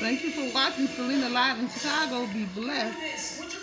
Thank you for watching Selena Live in Chicago. Be blessed.